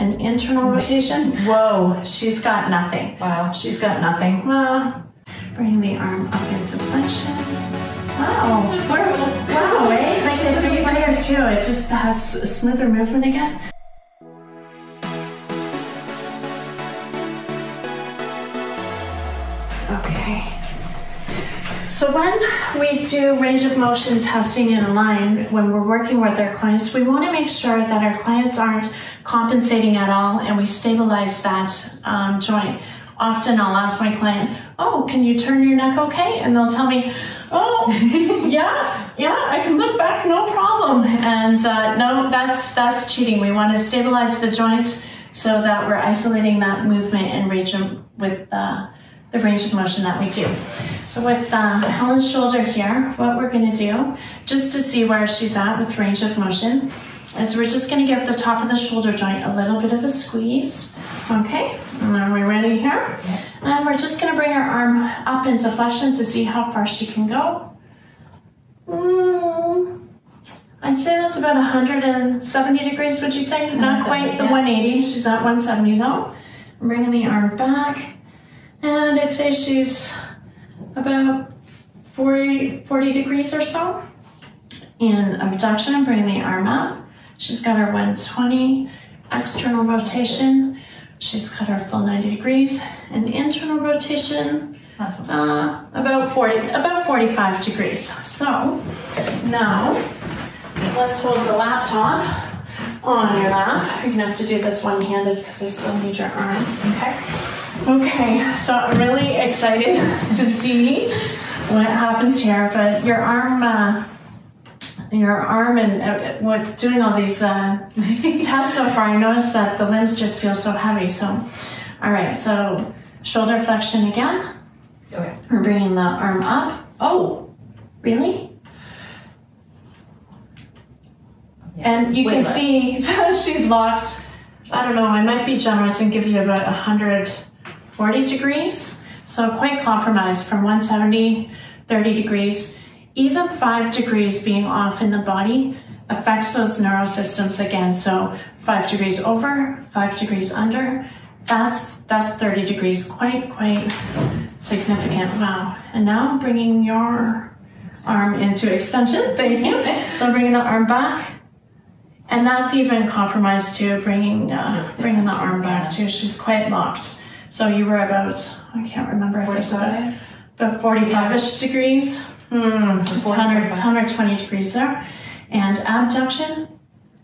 and internal rotation. Whoa, she's got nothing. Wow. She's got nothing. Well, bringing the arm up into flexion. Wow. Wow, eh? Like it feels lighter too. It just has a smoother movement again. Okay. So when we do range of motion testing in Align, when we're working with our clients, we want to make sure that our clients aren't compensating at all and we stabilize that um, joint. Often I'll ask my client, oh, can you turn your neck okay? And they'll tell me, oh, yeah, yeah, I can look back, no problem. And uh, no, that's, that's cheating. We want to stabilize the joint so that we're isolating that movement and range of, with uh, the range of motion that we do. So with um, Helen's shoulder here, what we're going to do, just to see where she's at with range of motion, is we're just going to give the top of the shoulder joint a little bit of a squeeze. Okay, and are we ready here? And we're just going to bring our arm up into flexion to see how far she can go. Mm, I'd say that's about 170 degrees, would you say? Not quite the yeah. 180. She's at 170 though. I'm bringing the arm back. And I'd say she's about 40, 40 degrees or so. In abduction, bringing the arm up. She's got her 120 external rotation. She's got her full 90 degrees. And internal rotation, That's uh, about 40, about 45 degrees. So now let's hold the laptop on your lap. You're gonna have to do this one-handed because I still need your arm. Okay. Okay, so I'm really excited to see what happens here. But your arm, uh, your arm, and uh, with doing all these uh, tests so far, I noticed that the limbs just feel so heavy. So, all right, so shoulder flexion again. Okay. We're bringing the arm up. Oh, really? And you can see she's locked. I don't know, I might be generous and give you about 140 degrees. So quite compromised from 170, 30 degrees. Even five degrees being off in the body affects those neurosystems again. So five degrees over, five degrees under. That's that's 30 degrees. Quite quite significant. Wow. And now I'm bringing your arm into extension. Thank you. So I'm bringing the arm back. And that's even compromised too, bringing uh, bringing the arm back too. She's quite locked. So you were about I can't remember if it was about, 45? about 45ish degrees. Hmm, 10 or, 10 or 20 degrees there. And abduction,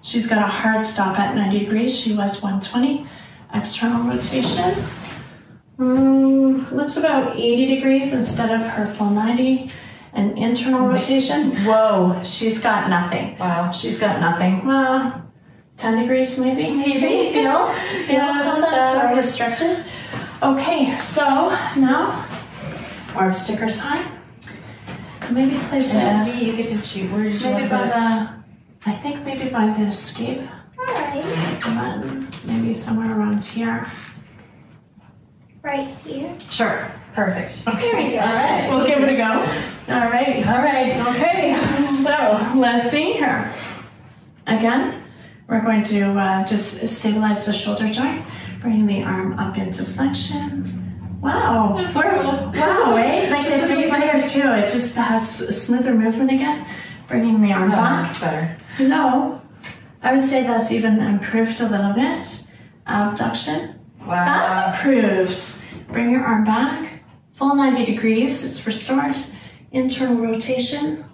she's got a hard stop at 90 degrees. She was 120. External rotation, mm, looks about 80 degrees instead of her full 90. And internal rotation, whoa, she's got nothing. Wow. She's got nothing. Uh, 10 degrees maybe? Maybe. Feel, feel that's so restricted. Okay, so now, orb sticker time. Maybe place it And maybe you get to choose. Where did you maybe want by to the, I think maybe by the escape Alright, button, maybe somewhere around here. right here. Sure. Perfect. There we go. Alright. We'll give it a go. All right. All right. Okay, so let's see here. Again, we're going to uh, just stabilize the shoulder joint, bringing the arm up into flexion. Wow. That's We're- cool. Wow, eh? Like it feels lighter too. It just has a smoother movement again. Bringing the arm back. Better. No, I would say that's even improved a little bit. Abduction. Wow. That's improved. Bring your arm back. Full 90 degrees. It's restored. Internal rotation.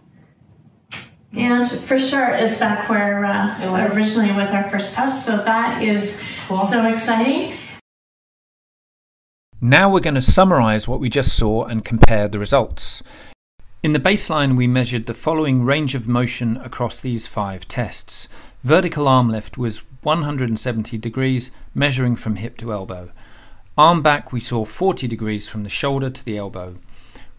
And for sure, it's back where uh, originally with our first test. So that is Cool. so exciting. Now we're going to summarize what we just saw and compare the results. In the baseline, we measured the following range of motion across these five tests. Vertical arm lift was 170 degrees, measuring from hip to elbow. Arm back, we saw 40 degrees from the shoulder to the elbow.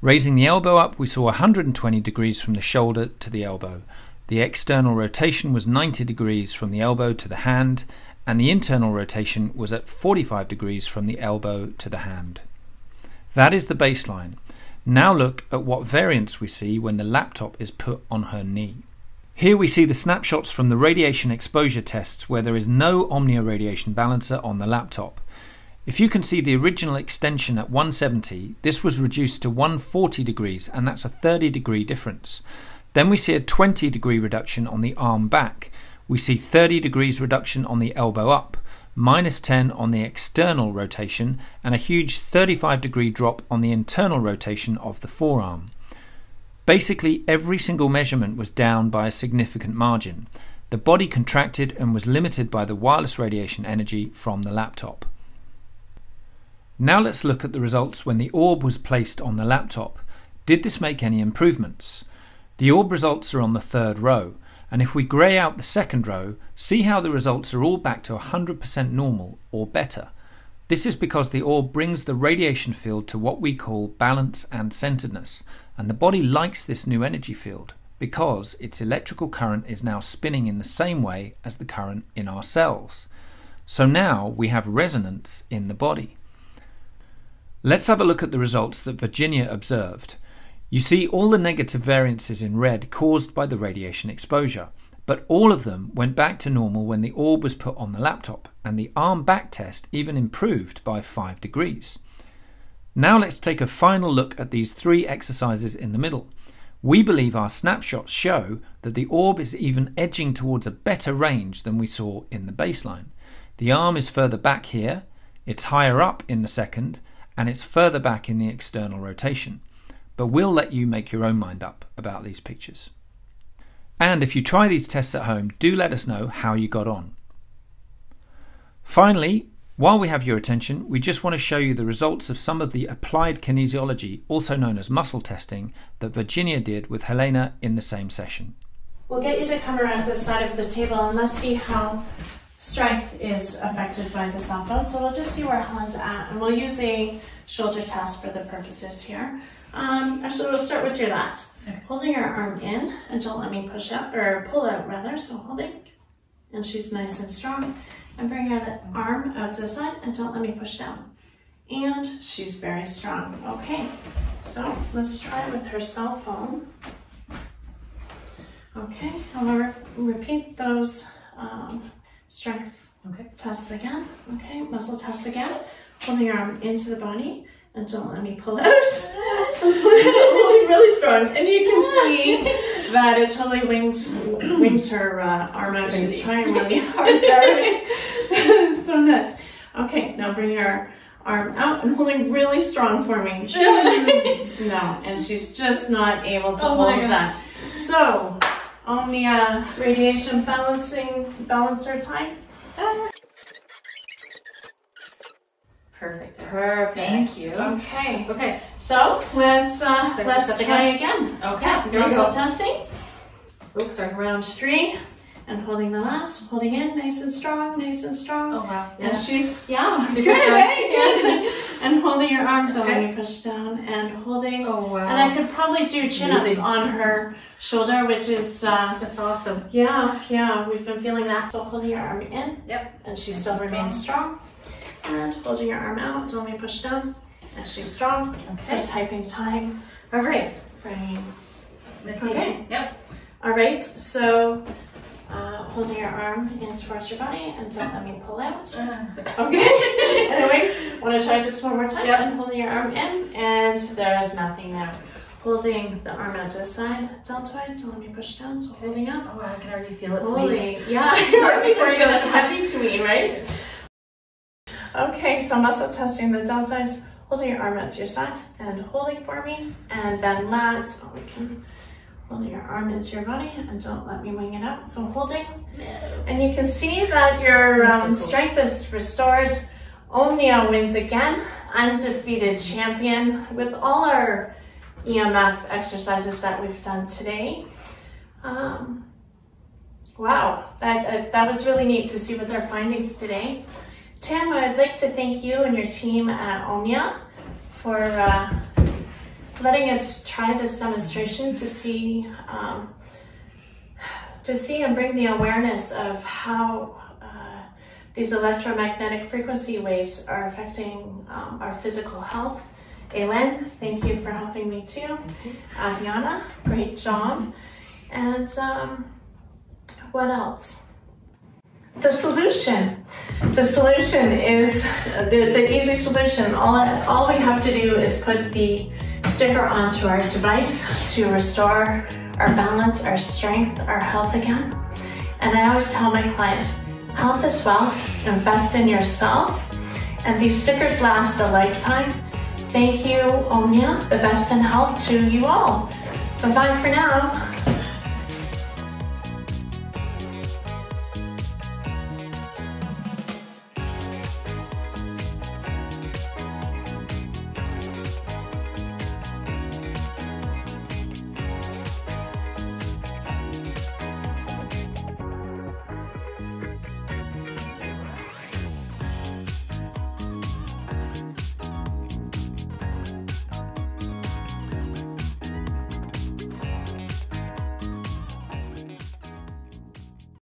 Raising the elbow up, we saw 120 degrees from the shoulder to the elbow. The external rotation was 90 degrees from the elbow to the hand, and the internal rotation was at 45 degrees from the elbow to the hand. That is the baseline. Now look at what variance we see when the laptop is put on her knee. Here we see the snapshots from the radiation exposure tests where there is no Omnia radiation balancer on the laptop. If you can see the original extension at 170, this was reduced to 140 degrees and that's a 30 degree difference. Then we see a 20 degree reduction on the arm back. We see 30 degrees reduction on the elbow up, minus 10 on the external rotation, and a huge 35 degree drop on the internal rotation of the forearm. Basically, every single measurement was down by a significant margin. The body contracted and was limited by the wireless radiation energy from the laptop. Now let's look at the results when the orb was placed on the laptop. Did this make any improvements? The orb results are on the third row, and if we grey out the second row, see how the results are all back to 100% normal or better. This is because the orb brings the radiation field to what we call balance and centeredness, and the body likes this new energy field because its electrical current is now spinning in the same way as the current in our cells. So now we have resonance in the body. Let's have a look at the results that Virginia observed. You see all the negative variances in red caused by the radiation exposure, but all of them went back to normal when the orb was put on the laptop, and the arm back test even improved by 5 degrees. Now let's take a final look at these three exercises in the middle. We believe our snapshots show that the orb is even edging towards a better range than we saw in the baseline. The arm is further back here, it's higher up in the second, and it's further back in the external rotation. But we'll let you make your own mind up about these pictures. And if you try these tests at home, do let us know how you got on. Finally, while we have your attention, we just want to show you the results of some of the applied kinesiology, also known as muscle testing, that Virginia did with Helena in the same session. We'll get you to come around the side of the table and let's see how strength is affected by the cell phone. So we'll just see where Helen's at and we'll use a shoulder test for the purposes here. Um, actually, we'll start with your lats. Okay. Holding your arm in and don't let me push out, or pull out rather, so holding. And she's nice and strong. And bring your arm out to the side and don't let me push down. And she's very strong. Okay, so let's try it with her cell phone. Okay, I'll re repeat those um, strength okay. tests again. Okay, muscle tests again. Holding your arm into the body and don't let me pull out. Holding really strong. And you can see that it totally wings wings her uh, arm out. She's trying really hard there. so nuts. Okay, now bring your arm out and holding really strong for me. no, and she's just not able to oh hold that. So Omnia radiation balancing balancer time. Perfect. Perfect. Thank you. Okay. Okay. So let's uh, let's try again. Okay. Here we go. testing. Oops, sorry. Round three. And holding the lats, holding in, nice and strong, nice and strong. Oh wow. Yeah. And she's yeah, Super good, good. and holding your arm, don't okay. let me push down, and holding. Oh wow. And I could probably do chin-ups on her shoulder, which is uh, that's awesome. Yeah, yeah, we've been feeling that. So holding your arm in. Yep. And she still remains strong. And holding your arm out, don't let me push down. And she's strong. Okay. So typing time. All right. Right. Okay. Yep. All right. So uh, holding your arm in towards your body and don't let me pull out. Uh, okay. Anyways, want to try just one more time? Yep. And holding your arm in, and there's nothing there. Holding the arm out to the side, deltoid, don't let me push down, so holding up. Oh, I can already feel it Holding, yeah, before you get heavy to me, right? Okay, so muscle testing the deltoids, holding your arm out to your side and holding for me, and then lats, oh, we can Holding your arm into your body and don't let me wing it out. So holding. No. And you can see that your um, strength is restored. Omnia wins again, undefeated champion with all our EMF exercises that we've done today. Um, wow, that, uh, that was really neat to see with our findings today. Tim, I'd like to thank you and your team at Omnia for uh, letting us try this demonstration to see um, to see and bring the awareness of how uh, these electromagnetic frequency waves are affecting um, our physical health. Aylin, thank you for helping me too. Aviana, great job. And um, what else? The solution. The solution is the, the easy solution. All, all we have to do is put the sticker onto our device to restore our balance, our strength, our health again. And I always tell my clients, health is wealth, invest in yourself, and these stickers last a lifetime. Thank you, Omnia, the best in health to you all. Bye-bye for now.